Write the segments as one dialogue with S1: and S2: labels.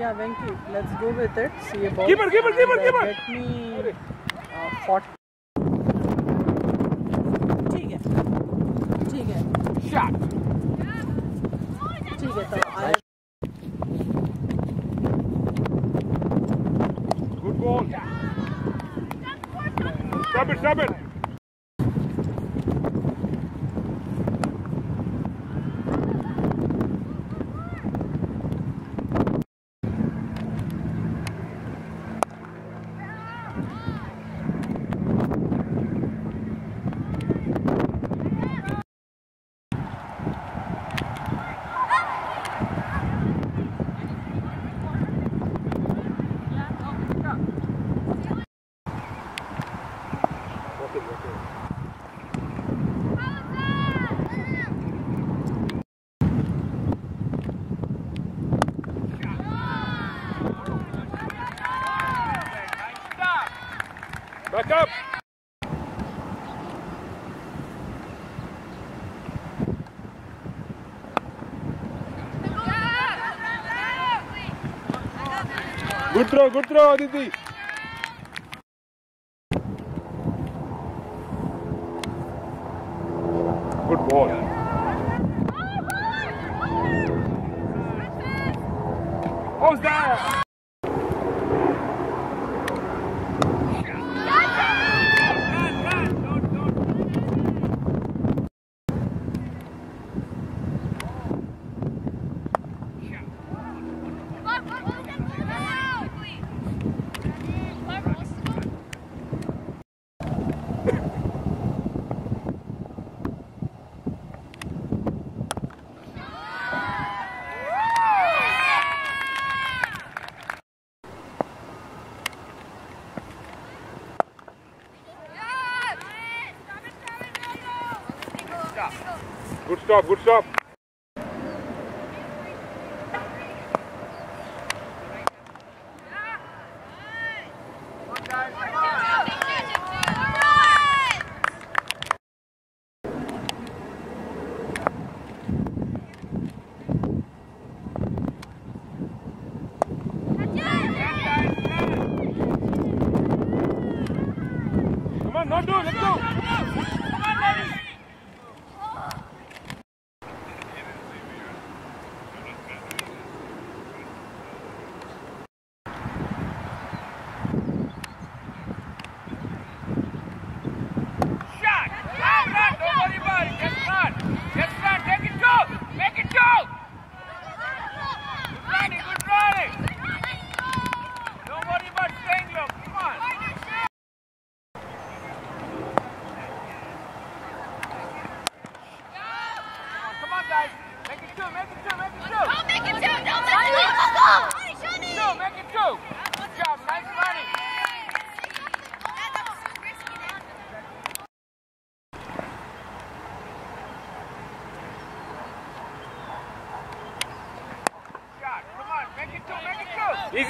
S1: Yeah, Venki, let's go with it. See about
S2: keeper, keeper, keeper,
S1: and, uh,
S2: keeper.
S1: Let me uh, fought. ठीक है, ठीक है.
S2: Shot. Good throw, good throw, Aditi. Good ball. Who's that? Good stop, good stop.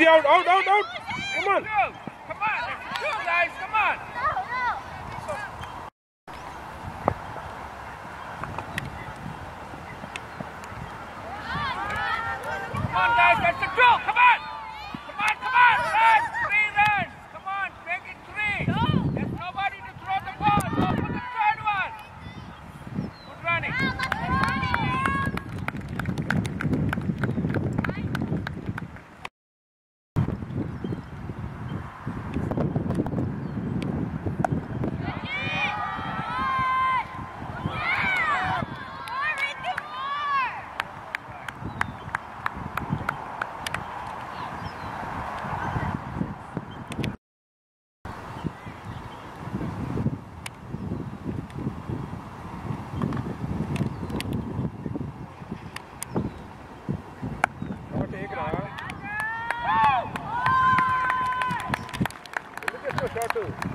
S2: Easy out, out, out, out. Come on.
S3: too.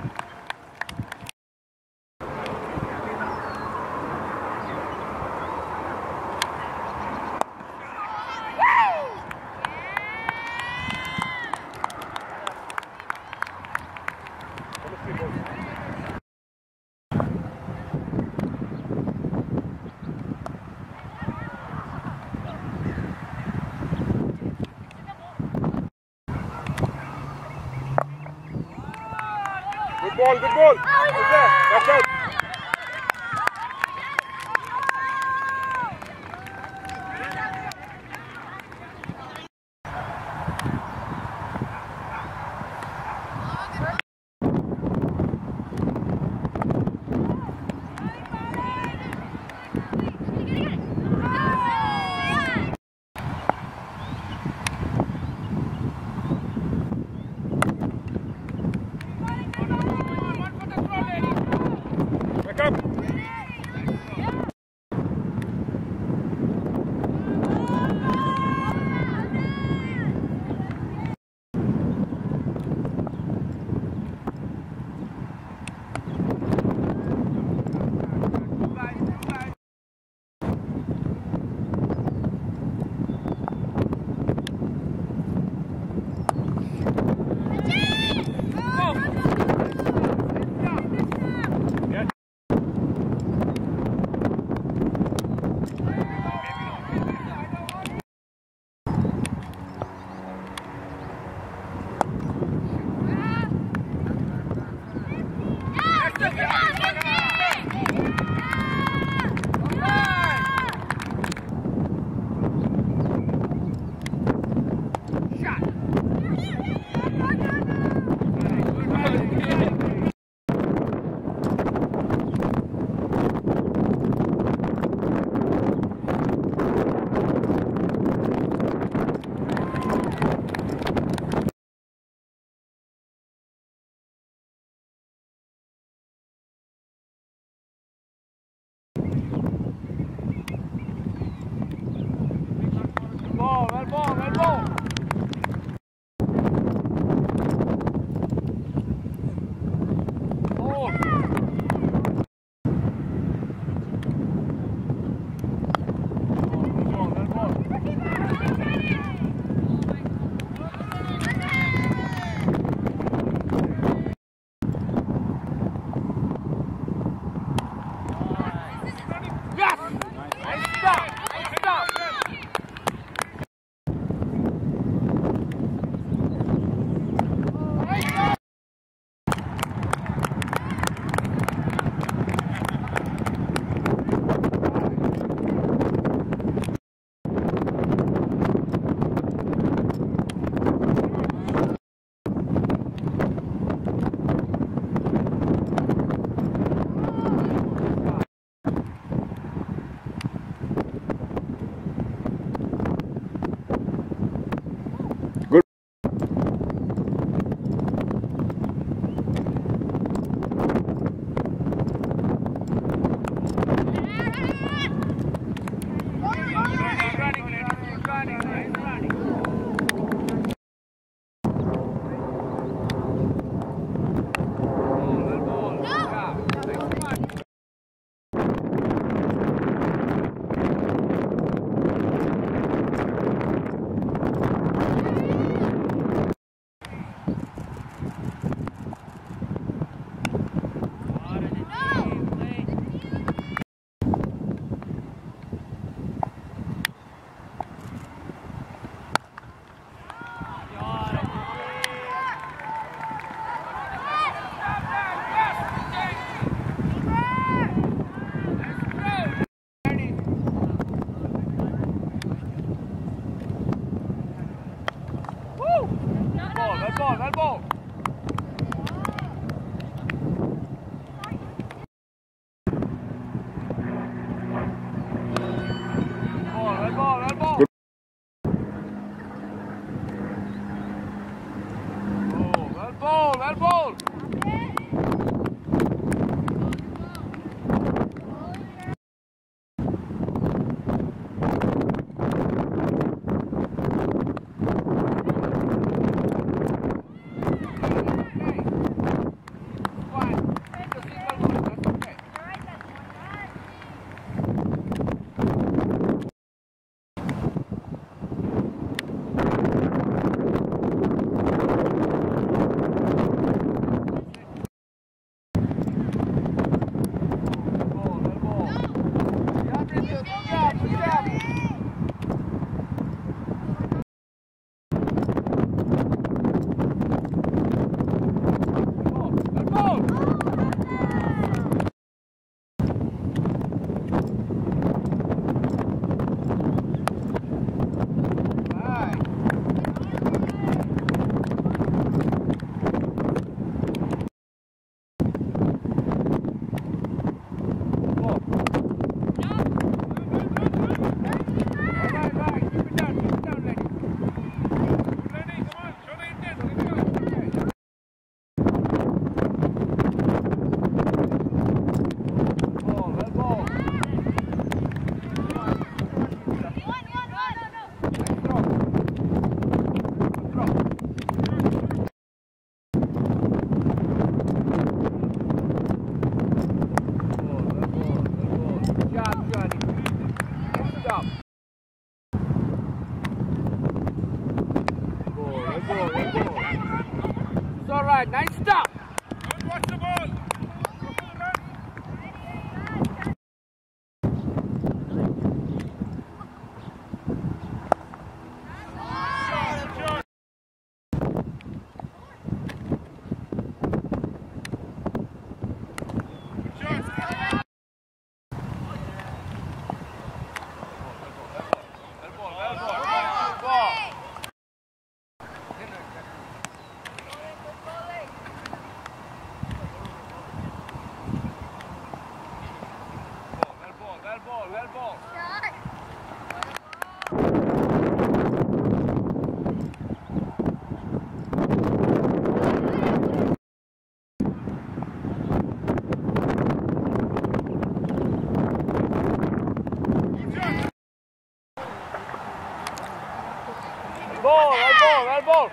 S3: ball,
S2: right ball, right ball.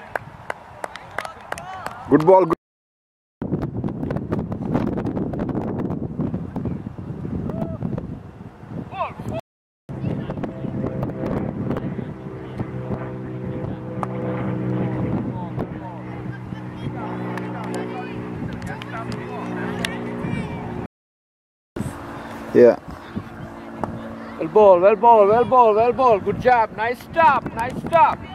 S4: Good ball. Good Yeah.
S2: Well ball, well ball, well ball, well ball. Good job. Nice stop, nice stop.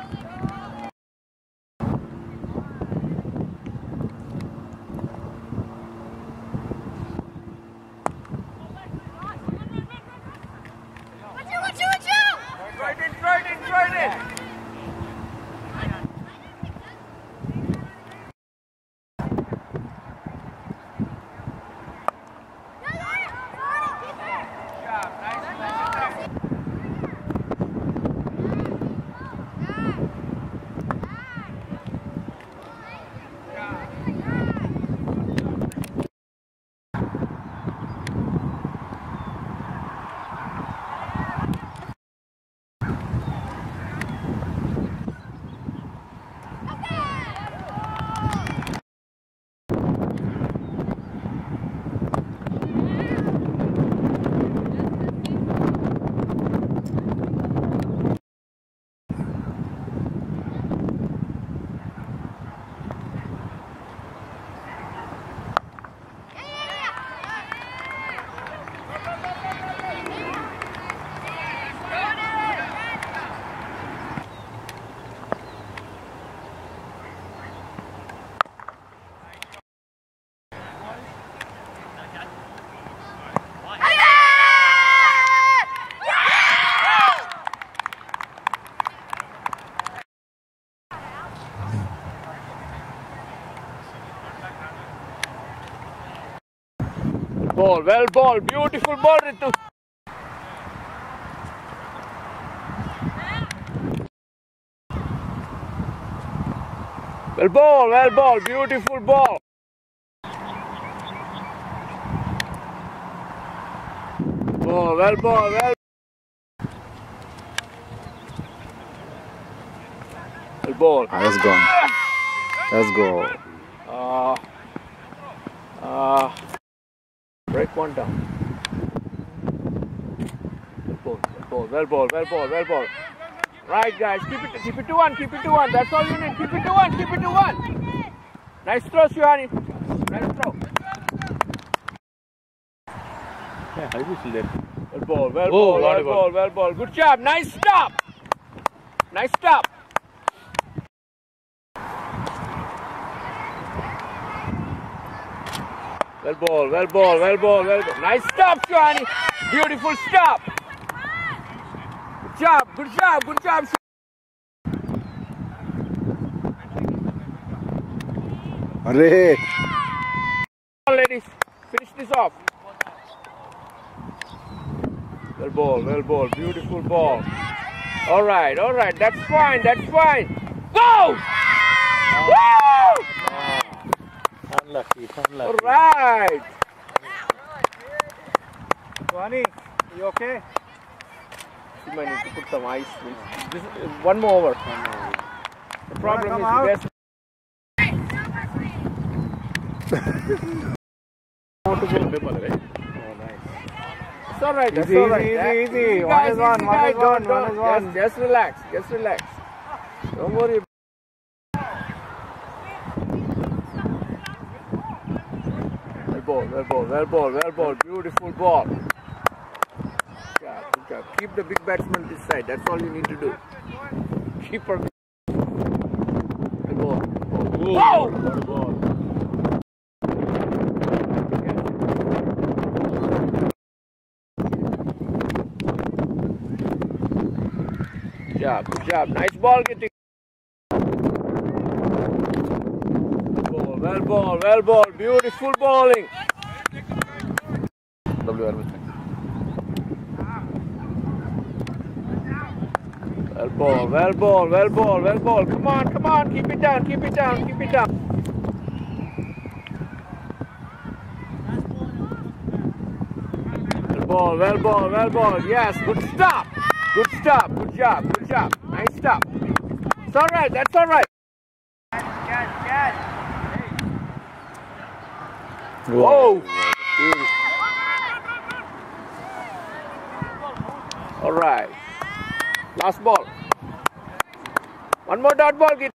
S2: Ball, well ball, beautiful ball, Ritu. Well ball, well ball, beautiful ball. Ball, well ball, well. Well ball.
S4: Ah, that's gone. Let's go.
S2: Uh, ah. uh, break one down. Well ball, well ball, well ball, well ball. Right, guys, keep it, keep it to one, keep it to one. That's all you need. Keep it to one, keep it to one. Nice throw, Suhani. Nice throw. Well ball, well ball, well ball, well ball. Good job. Nice stop. Nice stop. Well ball, well ball, well ball, well ball. Nice stop, Johnny. Beautiful stop. Good job, good job, good job.
S4: Arey.
S2: Come on, ladies. Finish this off. Well ball, well ball, beautiful ball. All right, all right. That's fine, that's fine. Go! Woo!
S5: Unlucky,
S2: All
S5: unlucky.
S2: right.
S5: Swani, you okay?
S2: You might need to put some ice. This is uh, one more over. The problem
S5: come
S2: is
S5: out?
S2: you guys It's all right. That's
S5: Easy,
S2: all right.
S5: easy, easy, easy. One
S2: guys,
S5: is one, one
S2: guys.
S5: is one, one is one.
S2: Just, just relax. Just relax. Don't worry. Well ball, well ball, well ball. Beautiful ball. Yeah, good job. Keep the big batsman this side. That's all you need to do. Keep her. Well ball. Whoa!
S5: What a ball.
S2: Good job, good job. Nice ball getting. Ball, well ball, well ball. Beautiful bowling. Well ball, well ball, well ball, well ball. Come on, come on. Keep it down, keep it down, keep it down. Well ball, well ball, well ball. Yes, good stop. Good stop. Good job, good job. Nice stop. It's all right, that's all right.
S5: Catch, catch.
S2: Whoa! All right. Last ball. One more dot ball, kid.